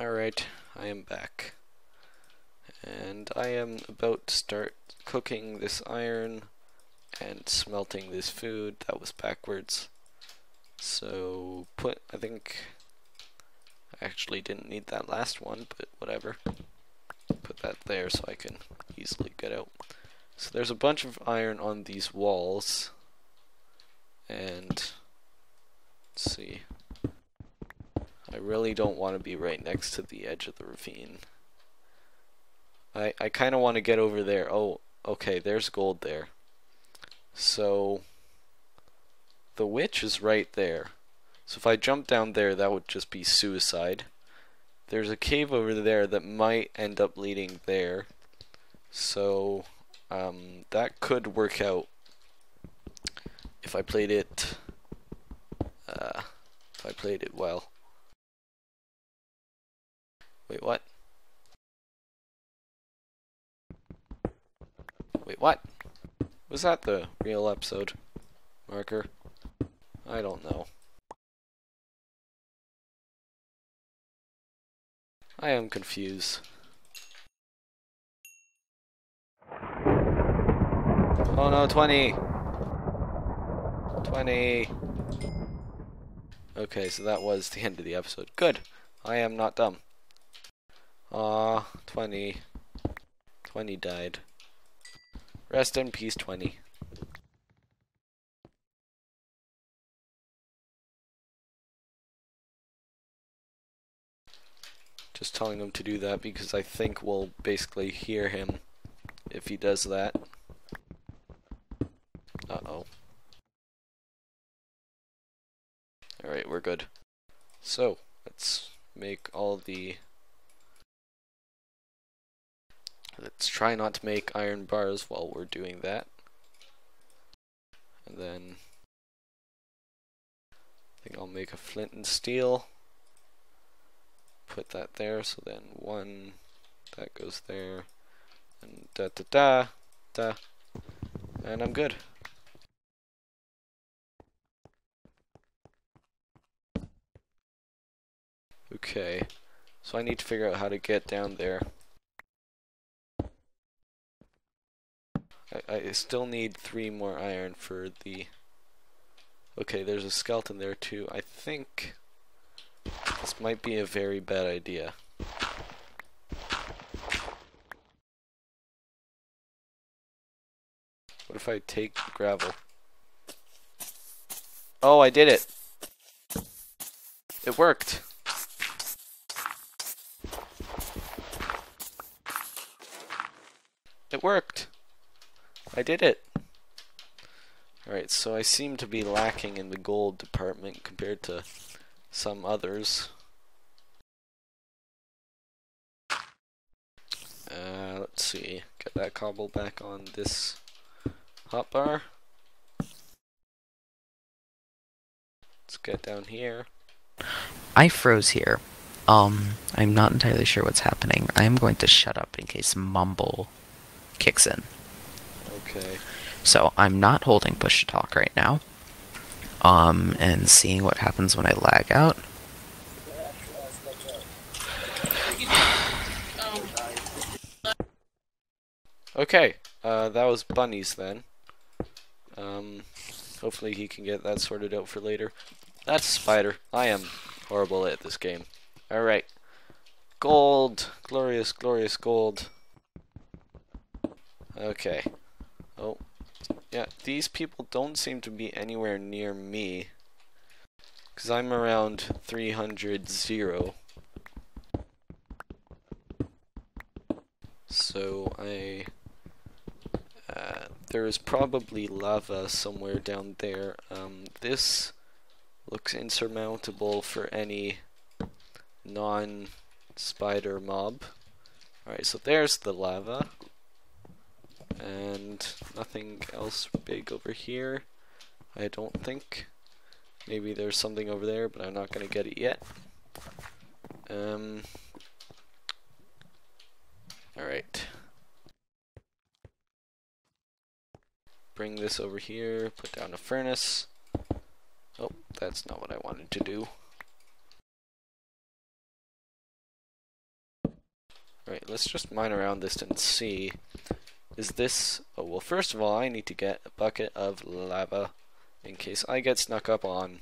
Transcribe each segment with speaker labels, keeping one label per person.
Speaker 1: Alright, I am back. And I am about to start cooking this iron and smelting this food. That was backwards. So put, I think, actually didn't need that last one, but whatever. Put that there so I can easily get out. So there's a bunch of iron on these walls. And, let's see. I really don't want to be right next to the edge of the ravine. I, I kind of want to get over there. Oh, okay, there's gold there. So, the witch is right there. So if I jump down there, that would just be suicide. There's a cave over there that might end up leading there. So, um, that could work out if I played it, uh, if I played it well. Wait, what? Wait, what? Was that the real episode marker? I don't know. I am confused. Oh no, 20! 20! Okay, so that was the end of the episode. Good! I am not dumb. Ah, 20. 20 died. Rest in peace, 20. Just telling him to do that because I think we'll basically hear him if he does that. Uh-oh. Alright, we're good. So, let's make all the... Let's try not to make iron bars while we're doing that. And then... I think I'll make a flint and steel put that there, so then one, that goes there, and da da da, da, and I'm good. Okay, so I need to figure out how to get down there. I, I still need three more iron for the... Okay, there's a skeleton there too. I think this might be a very bad idea. What if I take gravel? Oh, I did it! It worked! It worked! I did it! Alright, so I seem to be lacking in the gold department compared to some others. Let's see, get that cobble back on this hotbar. Let's get down here.
Speaker 2: I froze here. Um, I'm not entirely sure what's happening. I am going to shut up in case Mumble kicks in.
Speaker 1: Okay.
Speaker 2: So I'm not holding push to talk right now um, and seeing what happens when I lag out.
Speaker 1: Okay, uh, that was Bunnies then. Um, hopefully he can get that sorted out for later. That's Spider. I am horrible at this game. Alright. Gold. Glorious, glorious gold. Okay. Oh, yeah, these people don't seem to be anywhere near me. Because I'm around 300 zero. So I... There is probably lava somewhere down there. Um, this looks insurmountable for any non-spider mob. Alright, so there's the lava and nothing else big over here I don't think maybe there's something over there but I'm not gonna get it yet um alright bring this over here put down a furnace oh that's not what I wanted to do Right, let's just mine around this and see. Is this... Oh, well, first of all, I need to get a bucket of lava in case I get snuck up on.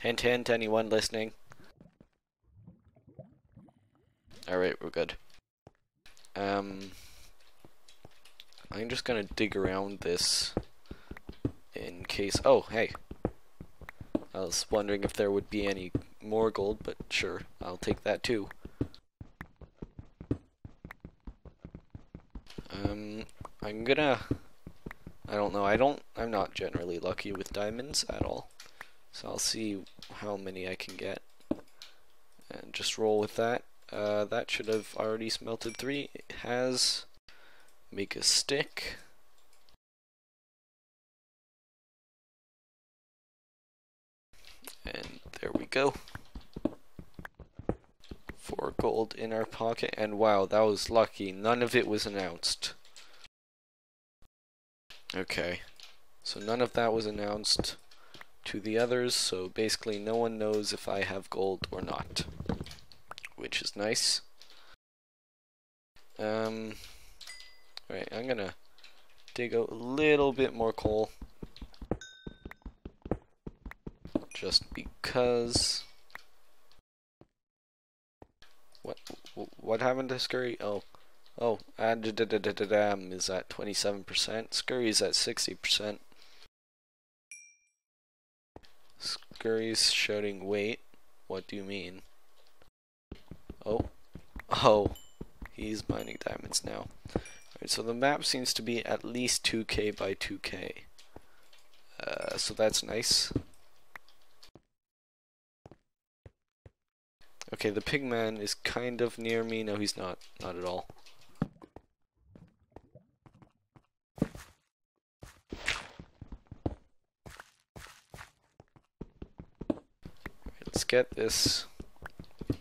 Speaker 1: Hint, hint, anyone listening? Alright, we're good. Um, I'm just gonna dig around this case... Oh, hey. I was wondering if there would be any more gold, but sure, I'll take that too. Um, I'm gonna... I don't know, I don't... I'm not generally lucky with diamonds at all. So I'll see how many I can get. And just roll with that. Uh, that should have already smelted three. It has... Make a stick. And there we go. Four gold in our pocket, and wow, that was lucky. None of it was announced. Okay, so none of that was announced to the others, so basically no one knows if I have gold or not. Which is nice. Um, right, I'm gonna dig out a little bit more coal. Just because. What what happened to Scurry? Oh, oh, uh, da da da da da is at 27%. Scurry's at 60%. Scurry's shouting, wait, what do you mean? Oh, oh, he's mining diamonds now. Alright, so the map seems to be at least 2k by 2k. Uh, so that's nice. Okay, the pigman is kind of near me. No, he's not. Not at all. Let's get this. It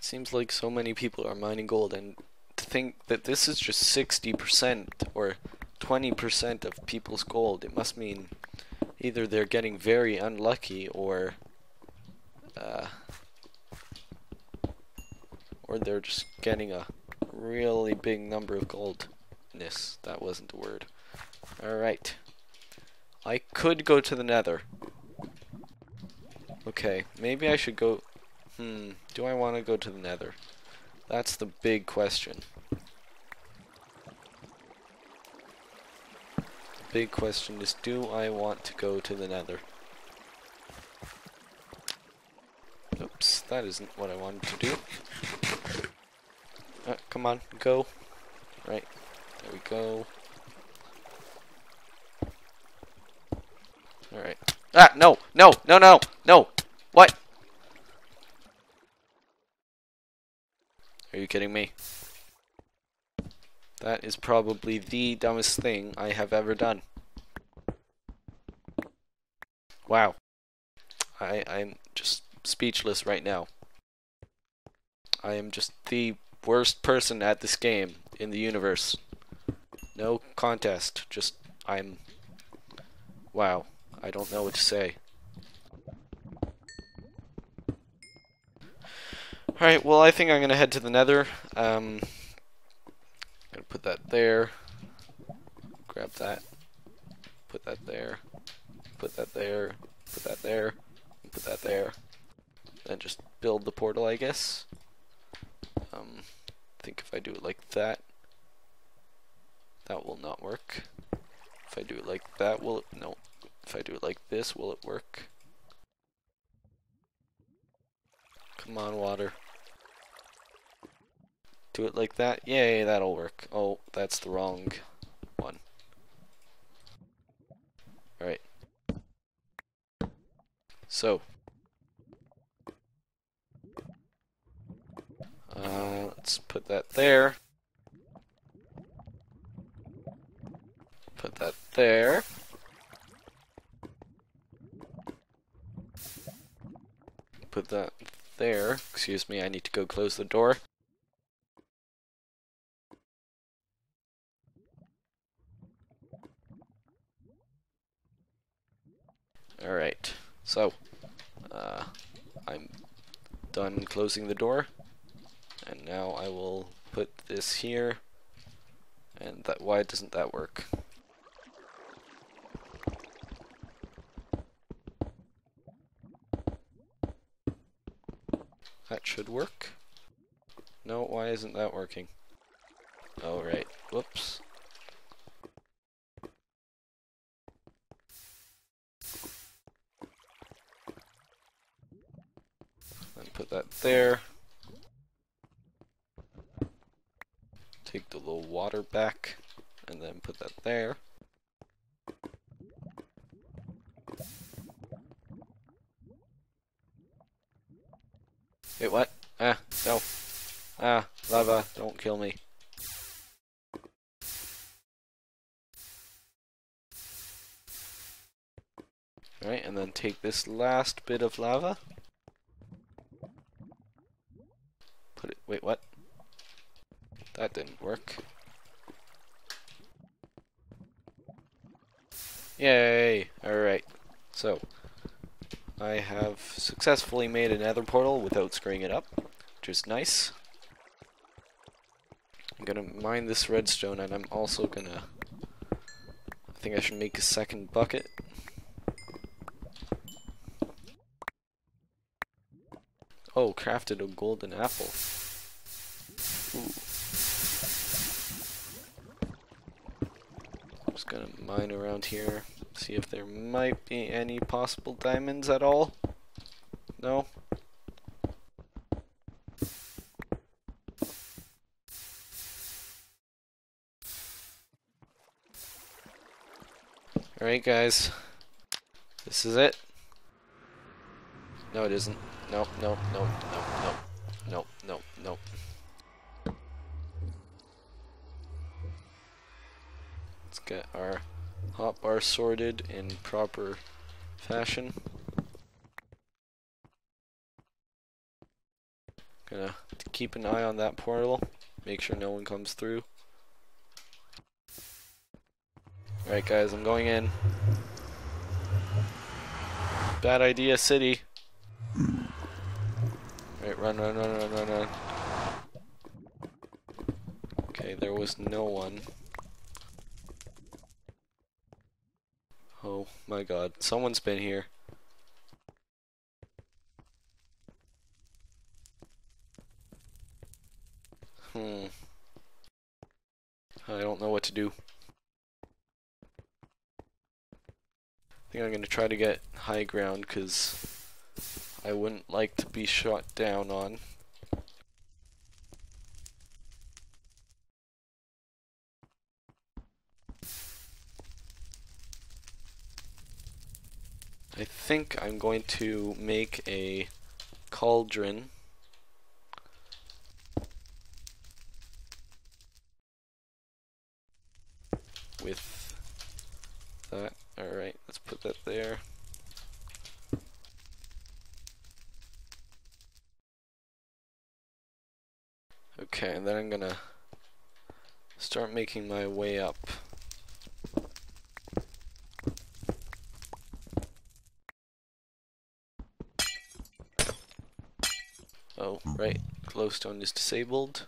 Speaker 1: Seems like so many people are mining gold, and to think that this is just 60% or 20% of people's gold, it must mean either they're getting very unlucky or uh, or they're just getting a really big number of goldness. That wasn't a word. Alright. I could go to the nether. Okay, maybe I should go... Hmm, do I want to go to the nether? That's the big question. Big question is, do I want to go to the nether? Oops, that isn't what I wanted to do. Uh, come on, go. Right, there we go. Alright. Ah, no, no, no, no, no! What? Are you kidding me? That is probably the dumbest thing I have ever done. Wow. I, I'm just speechless right now. I am just the worst person at this game in the universe. No contest. Just, I'm... Wow. I don't know what to say. Alright, well I think I'm gonna head to the nether. Um, gonna put that there. Grab that. Put that there. Put that there. Put that there. Put that there. Then just build the portal, I guess. Um, I think if I do it like that, that will not work. If I do it like that, will it? No. If I do it like this, will it work? Come on, water. Do it like that. Yay, that'll work. Oh, that's the wrong one. Alright. So. Uh, let's put that there. Put that there. Put that there. Excuse me, I need to go close the door. Alright, so, uh, I'm done closing the door. And now I will put this here. And that why doesn't that work? That should work. No, why isn't that working? Oh, right. Whoops. Then put that there. Take the little water back, and then put that there. Wait, what? Ah, no. Ah, lava, don't kill me. Alright, and then take this last bit of lava. Put it, wait, what? That didn't work. Yay! Alright, so, I have successfully made a nether portal without screwing it up, which is nice. I'm gonna mine this redstone and I'm also gonna... I think I should make a second bucket. Oh, crafted a golden apple. Just gonna mine around here, see if there might be any possible diamonds at all. No? Alright guys, this is it. No it isn't. No, no, no, no, no, no, no, no. Get our hotbar sorted in proper fashion. Gonna keep an eye on that portal, make sure no one comes through. Alright guys, I'm going in. Bad idea, city. Alright, run, run, run, run, run, run. Okay, there was no one. Oh my god, someone's been here. Hmm. I don't know what to do. I think I'm gonna try to get high ground because I wouldn't like to be shot down on. I think I'm going to make a cauldron with that. Alright, let's put that there. Okay, and then I'm gonna start making my way up. Oh, right, glowstone is disabled.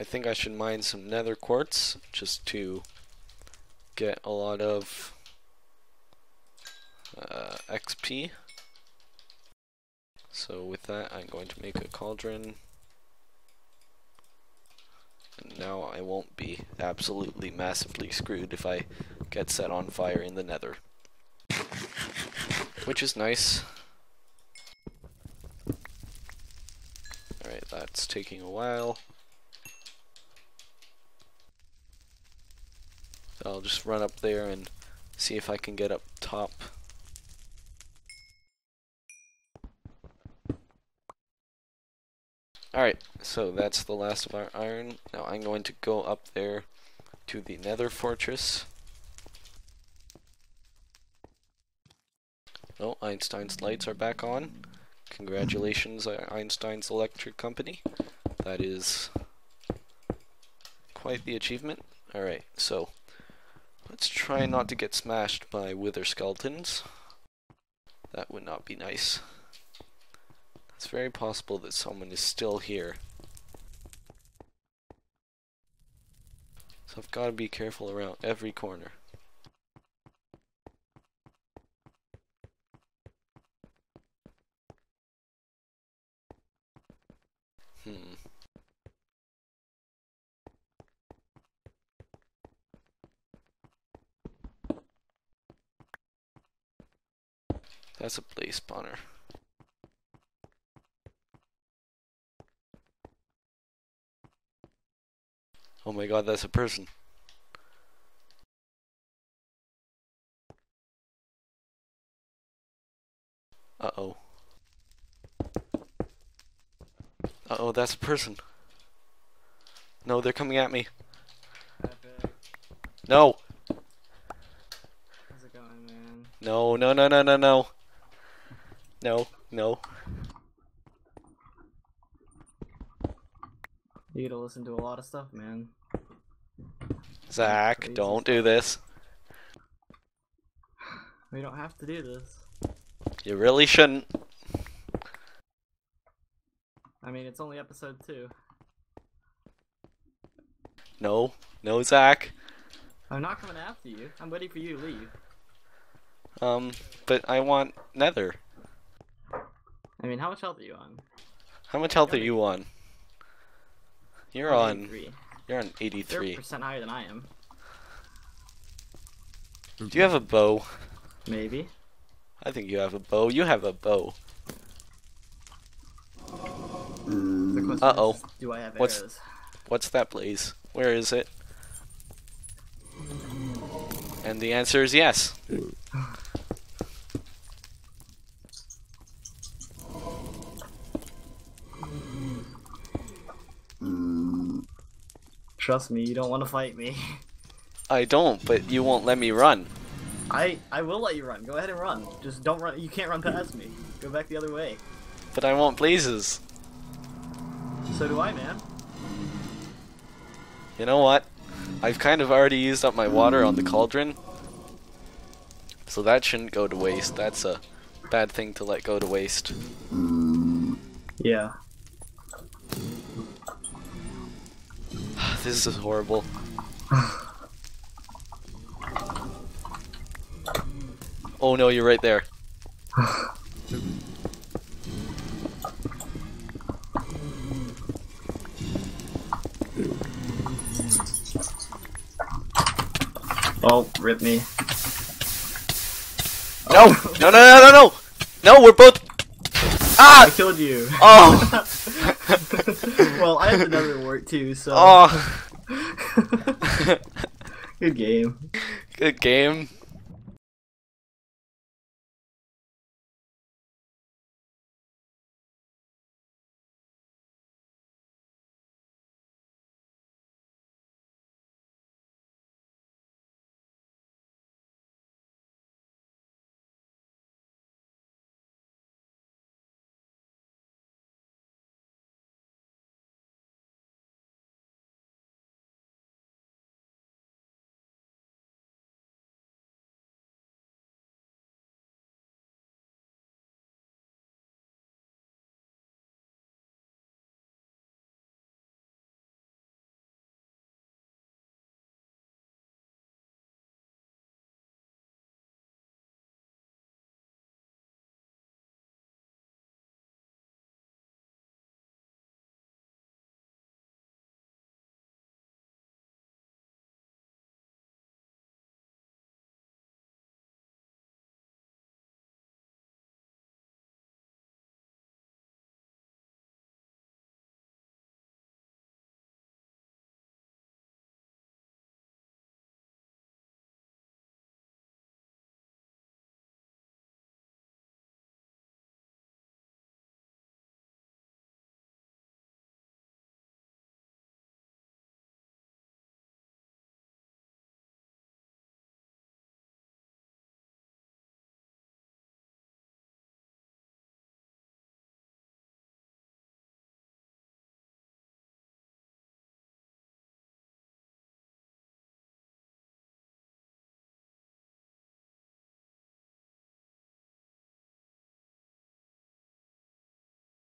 Speaker 1: I think I should mine some nether quartz just to get a lot of uh, XP. So with that, I'm going to make a cauldron. And now I won't be absolutely massively screwed if I get set on fire in the nether. Which is nice. Alright, that's taking a while. I'll just run up there and see if I can get up top. Alright, so that's the last of our iron. Now I'm going to go up there to the nether fortress. Oh, Einstein's lights are back on. Congratulations, uh, Einstein's Electric Company. That is quite the achievement. Alright, so Let's try not to get smashed by wither skeletons. That would not be nice. It's very possible that someone is still here. So I've got to be careful around every corner. Hmm. That's a blaze spawner. Oh my god, that's a person. Uh-oh. Uh-oh, that's a person. No, they're coming at me. No!
Speaker 3: How's it going, man?
Speaker 1: No, no, no, no, no, no. No, no.
Speaker 3: You gotta listen to a lot of stuff, man.
Speaker 1: Zach, don't do this.
Speaker 3: We don't have to do this.
Speaker 1: You really shouldn't.
Speaker 3: I mean, it's only episode two.
Speaker 1: No, no, Zach.
Speaker 3: I'm not coming after you. I'm waiting for you to leave.
Speaker 1: Um, but I want Nether.
Speaker 3: I mean, how much health are you on?
Speaker 1: How much health are you on? You're on.
Speaker 3: 83.
Speaker 1: You're on 83.
Speaker 3: 30% higher than I am. Mm-hmm.
Speaker 1: Do you have a bow?
Speaker 3: Maybe.
Speaker 1: I think you have a bow. You have a bow. Uh-oh.
Speaker 3: do I have
Speaker 1: What's-
Speaker 3: arrows?
Speaker 1: What's that blaze? Where is it? And the answer is yes.
Speaker 3: Trust me, you don't want to fight me.
Speaker 1: I don't, but you won't let me run.
Speaker 3: I I will let you run. Go ahead and run. Just don't run. You can't run past me. Go back the other way.
Speaker 1: But I want blazes.
Speaker 3: So do I, man.
Speaker 1: You know what? I've kind of already used up my water on the cauldron. So that shouldn't go to waste. That's a bad thing to let go to waste.
Speaker 3: Yeah.
Speaker 1: This is horrible. oh no, you're right there.
Speaker 3: Oh, rip me.
Speaker 1: No! No, no, no, no, no! No, we're both. Ah!
Speaker 3: I killed you.
Speaker 1: Oh!
Speaker 3: well, I have another wart too, so.
Speaker 1: Oh!
Speaker 3: Good game.
Speaker 1: Good game.